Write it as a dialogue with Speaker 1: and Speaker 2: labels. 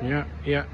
Speaker 1: Yeah, yeah.